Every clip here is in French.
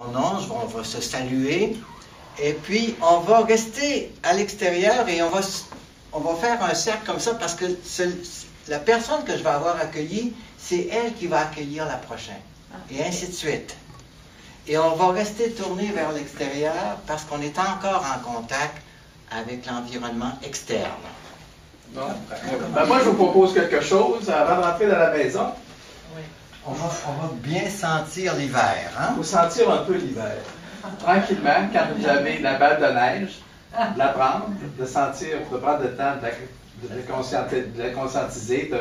On ange, on va se saluer. Et puis, on va rester à l'extérieur et on va, s- on va faire un cercle comme ça parce que ce- la personne que je vais avoir accueillie, c'est elle qui va accueillir la prochaine. Et ainsi de suite. Et on va rester tourné vers l'extérieur parce qu'on est encore en contact avec l'environnement externe. Ben, moi, je vous propose quelque chose avant de rentrer dans la maison. On va, on va bien sentir l'hiver. Hein? Il faut sentir un peu l'hiver. Tranquillement, quand vous avez la balle de neige, de la prendre, de sentir, de prendre le temps de la, conscientiser, de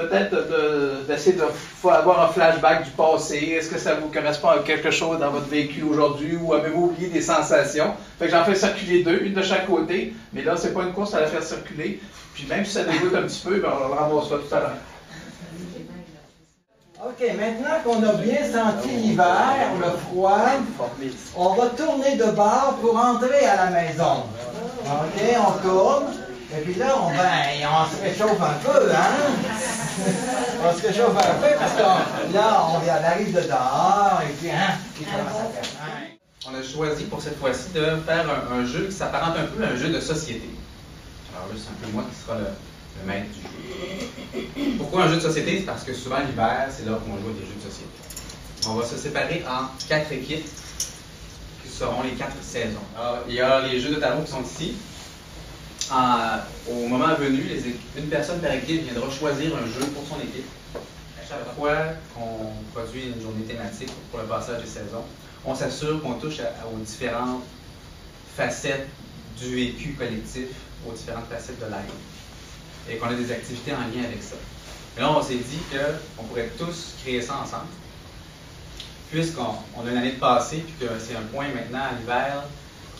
peut-être de- d'essayer de, faut avoir un flashback du passé. Est-ce que ça vous correspond à quelque chose dans votre véhicule aujourd'hui ou avez-vous oublié des sensations? Fait que j'en fais circuler deux, une de chaque côté, mais là, c'est pas une course à la faire circuler. Puis même si ça dégoûte un petit peu, ben, on le ramassera tout à l'heure. OK, maintenant qu'on a bien senti l'hiver, le froid, on va tourner de bord pour entrer à la maison. OK, on tourne. Et puis là, on, ben, on se réchauffe un peu, hein? on se réchauffe un peu parce que là, on, arrive de dehors et puis, hein, il commence à faire. On a choisi pour cette fois-ci de faire un, un jeu qui s'apparente un peu à un jeu de société. Alors là, c'est un peu moi qui sera le, le maître du jeu. Pourquoi un jeu de société? C'est parce que souvent l'hiver, c'est là qu'on joue des jeux de société. On va se séparer en quatre équipes qui seront les quatre saisons. Alors, il y a les jeux de tarot qui sont ici. Au moment venu, une personne par équipe viendra choisir un jeu pour son équipe. À chaque fois qu'on produit une journée thématique pour le passage des saisons, on s'assure qu'on touche aux différentes facettes du vécu collectif, aux différentes facettes de l'être, et qu'on a des activités en lien avec ça. Et là, on s'est dit qu'on pourrait tous créer ça ensemble, puisqu'on on a une année de passé, puis que c'est un point maintenant à l'hiver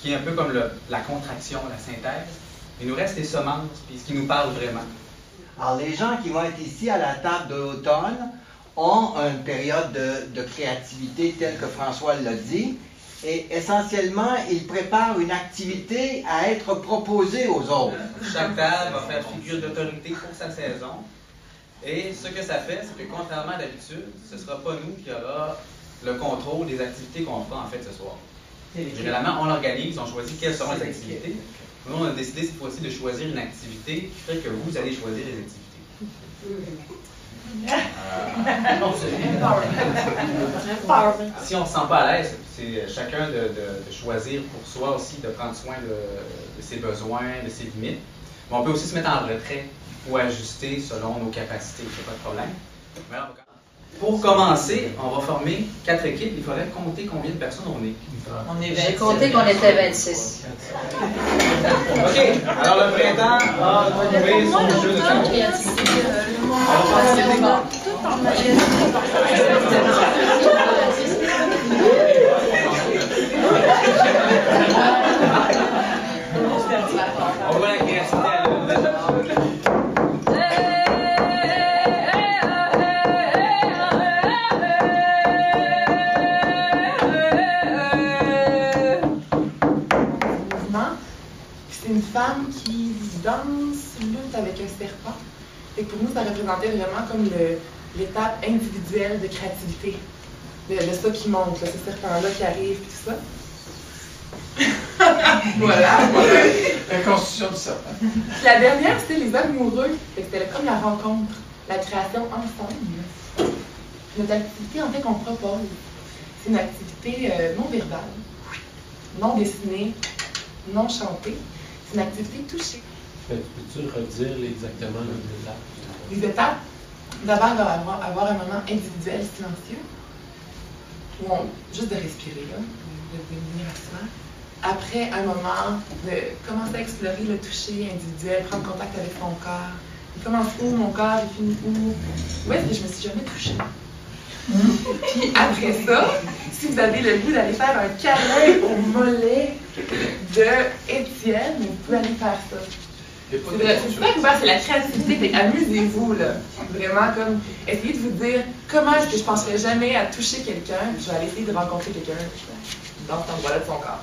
qui est un peu comme la contraction, la synthèse. Il nous reste les semences, puis ce qui nous parle vraiment. Alors, les gens qui vont être ici à la table de l'automne ont une période de, de créativité telle que François l'a dit. Et essentiellement, ils préparent une activité à être proposée aux autres. Chaque table va faire figure d'autorité pour sa saison. Et ce que ça fait, c'est que contrairement à d'habitude, ce ne sera pas nous qui aura le contrôle des activités qu'on fera en fait ce soir. Généralement, on l'organise, on choisit quelles seront les activités. Nous, on a décidé cette fois-ci de choisir une activité qui fait que vous allez choisir les activités. Si on ne se sent pas à l'aise, c'est chacun de, de- de choisir pour soi aussi, de prendre soin de, de ses besoins, de ses limites. Mais on peut aussi se mettre en retrait ou ajuster selon nos capacités, c'est pas de problème. Pour commencer, on va former quatre équipes. Il faudrait compter combien de personnes on est? On est J'ai compté qu'on était 26. OK. Alors, le printemps a trouvé son jeu de une femme qui danse, lutte avec un serpent. Et pour nous, ça représentait vraiment comme l'étape individuelle de créativité. Le, le ça qui monte, là, ce serpent-là qui arrive, tout ça. voilà. La constitution du serpent. La dernière, c'était les amoureux. C'était comme la rencontre, la création ensemble. Notre activité, en fait, qu'on propose, c'est une activité euh, non verbale, non dessinée, non chantée. C'est une activité touchée. Peux-tu redire exactement les étapes? Les étapes, d'abord, il va avoir, avoir un moment individuel silencieux, où on, juste de respirer, là, de de devenir assurant. Après, un moment de commencer à explorer le toucher individuel, prendre contact avec son corps. Il commence où mon corps, il finit où? Où est-ce que je me suis jamais touchée? Puis après ça, si vous avez le goût d'aller faire un câlin au mollet de Étienne, vous pouvez aller faire ça. Et pas C'est c'est c'est la créativité, amusez-vous là. Vraiment comme essayez de vous dire comment est-ce que je penserais jamais à toucher quelqu'un, je vais aller essayer de rencontrer quelqu'un dans cet endroit-là de son corps.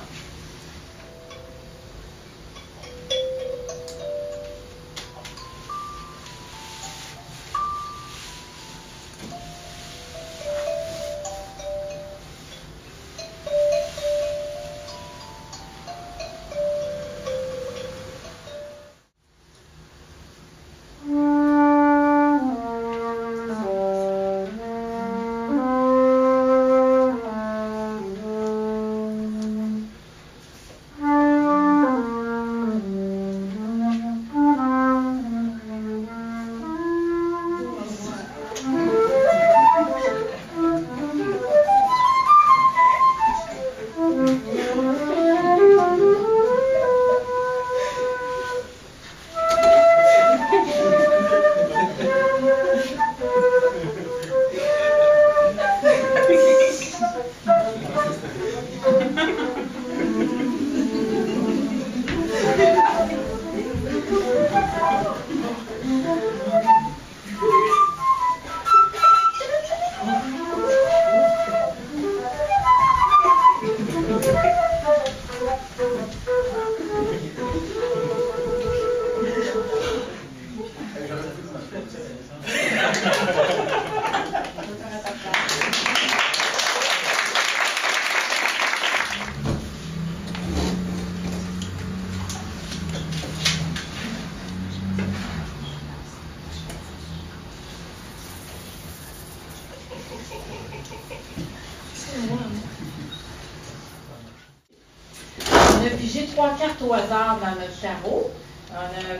Hasard dans notre tarot. On a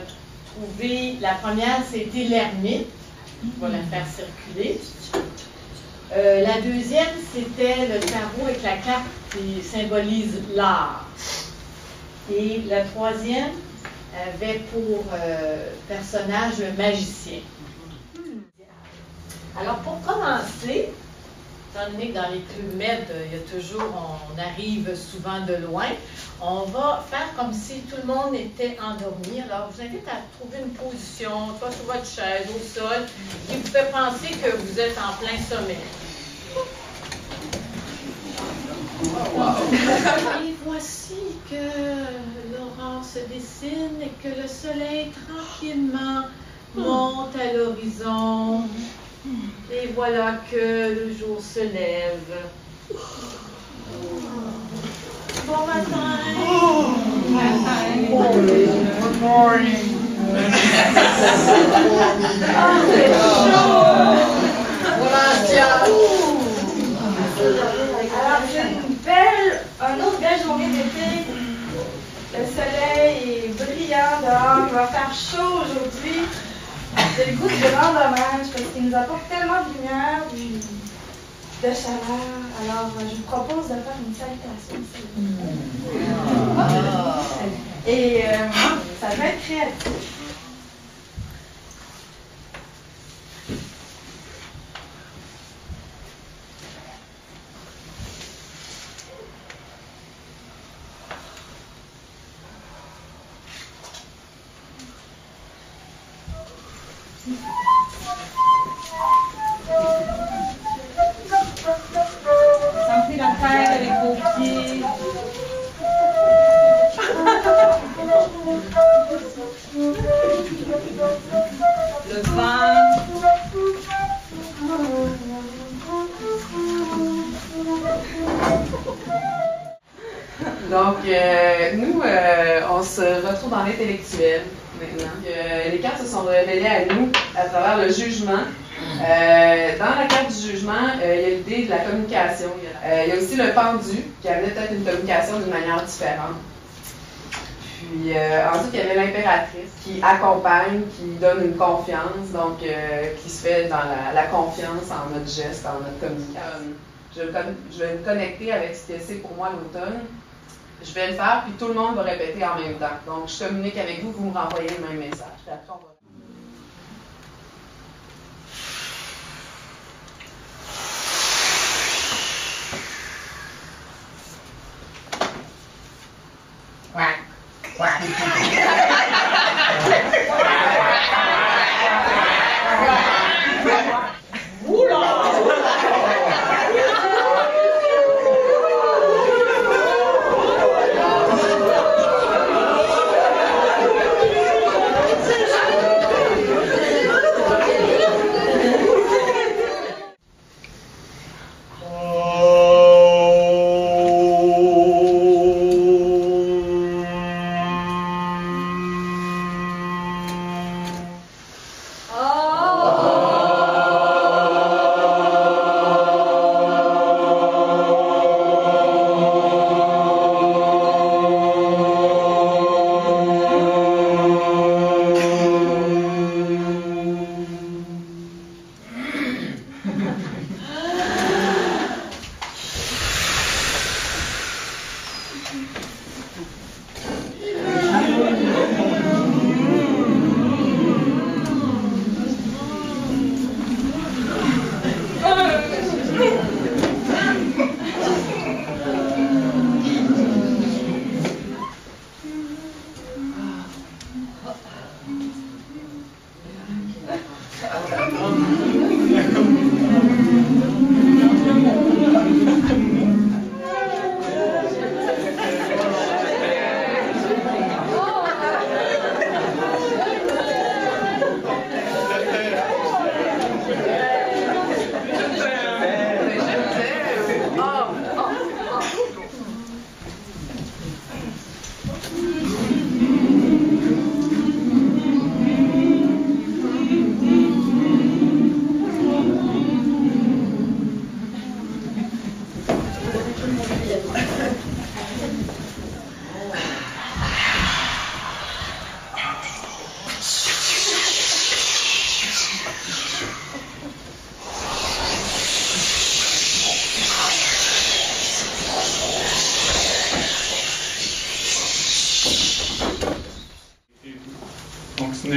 trouvé, la première, c'était l'ermite. On va la faire circuler. Euh, la deuxième, c'était le tarot avec la carte qui symbolise l'art. Et la troisième avait pour euh, personnage le magicien. Alors, pour commencer, étant donné que dans les clubs med, il y a toujours, on arrive souvent de loin, on va faire comme si tout le monde était endormi. Alors, je vous invite à trouver une position, soit sur votre chaise, au sol, qui vous fait penser que vous êtes en plein sommeil. Et voici que l'aurore se dessine et que le soleil tranquillement monte à l'horizon. Et voilà que le jour se lève. Bon matin. Good morning. Ah. Alors, c'est une belle, une autre belle journée d'été. Le soleil est brillant dehors. Il va faire chaud aujourd'hui. J'ai le goût de rendre hommage parce qu'il nous apporte tellement de lumière, de chaleur. Alors, je vous propose de faire une salutation. Et euh, ça va être créatif. Donc, euh, nous, euh, on se retrouve dans l'intellectuel maintenant. Euh, les cartes se sont révélées à nous à travers le jugement. Dans la carte du jugement, il y a l'idée de la communication. Il y a aussi le pendu, qui avait peut-être une communication d'une manière différente. Puis ensuite, il y avait l'impératrice qui accompagne, qui donne une confiance, donc qui se fait dans la, confiance en notre geste, en notre communication. Je je vais me connecter avec ce que c'est pour moi l'automne. Je vais le faire, puis tout le monde va répéter en même temps. Donc, je communique avec vous, vous me renvoyez le même message.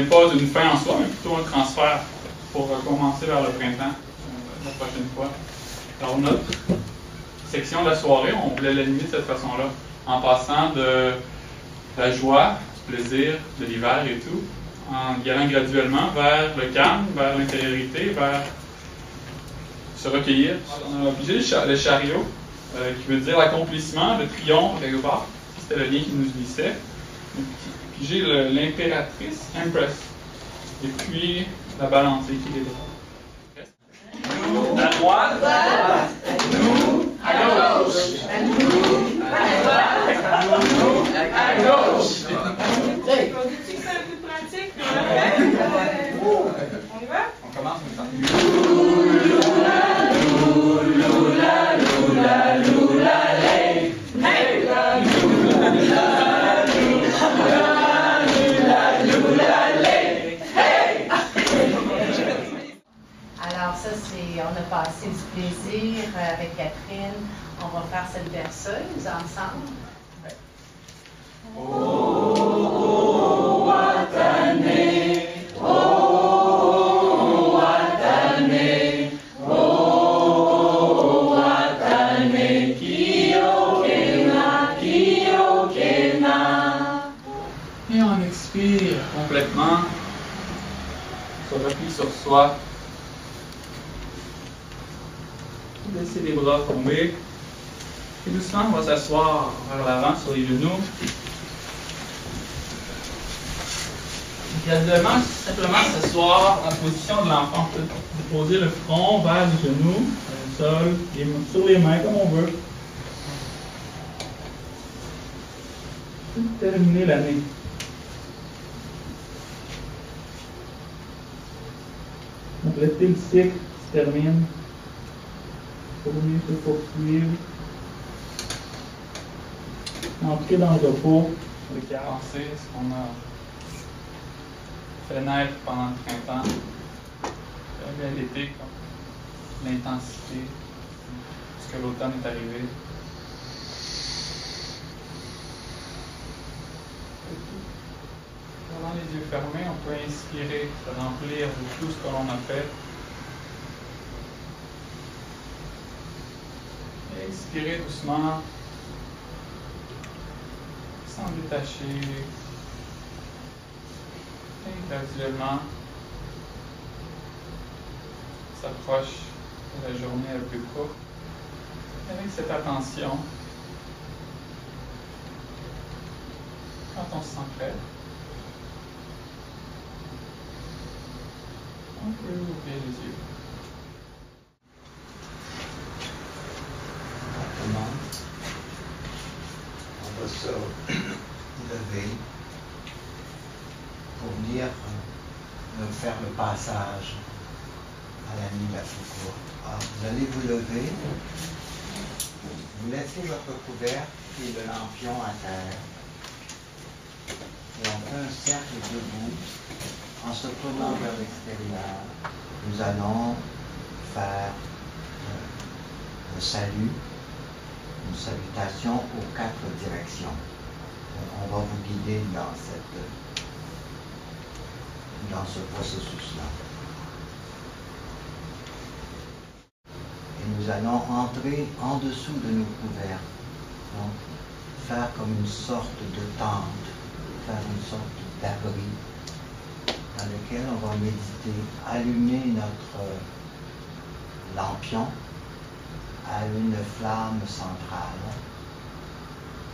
Pas une fin en soi, mais plutôt un transfert pour commencer vers le printemps euh, la prochaine fois. Alors, notre section de la soirée, on voulait l'animer de cette façon-là, en passant de la joie, du plaisir, de l'hiver et tout, en y allant graduellement vers le calme, vers l'intériorité, vers se recueillir. On a obligé le chariot, euh, qui veut dire l'accomplissement, le triomphe, quelque part. C'était le lien qui nous unissait. Puis j'ai l'impératrice, Empress. Et puis la balance, l'équilibre. À droite. Nous. À gauche. Nous. À droite. Nous. À gauche. C'est un peu pratique. On y va? On commence comme ça. Ensemble. Et on expire complètement. Se replie sur soi. Laissez les bras tomber. Et doucement, on va s'asseoir vers l'avant sur les genoux. Graduellement, simplement s'asseoir en position de l'enfant. Poser le front vers les genoux, vers le sol, sur les mains comme on veut. Terminer l'année. Compléter le cycle se termine. Pour mieux se poursuivre. Entrer dans le repos. Penser ce qu'on a fait naître pendant le printemps. Comme l'intensité. Ce que l'automne est arrivé. Pendant les yeux fermés, on peut inspirer, se remplir de tout ce que l'on a fait. Et expirer doucement, sans détacher. Et graduellement, s'approche de la journée la plus courte. Avec cette attention, quand on se sent on peut ouvrir les yeux. Maintenant, on va se lever pour venir euh, faire le passage à la nuit la plus courte. Alors, vous allez vous lever, vous couvercle et le lampion à terre. Et fait un cercle debout en se tournant vers l'extérieur. Nous allons faire euh, le salut une salutation aux quatre directions. On va vous guider dans, cette, dans ce processus-là. Et nous allons entrer en dessous de nos couverts. Donc, faire comme une sorte de tente, faire une sorte d'abri dans lequel on va méditer, allumer notre lampion à une flamme centrale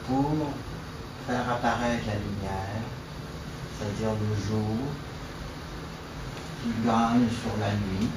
pour faire apparaître la lumière, c'est-à-dire le jour qui gagne sur la nuit,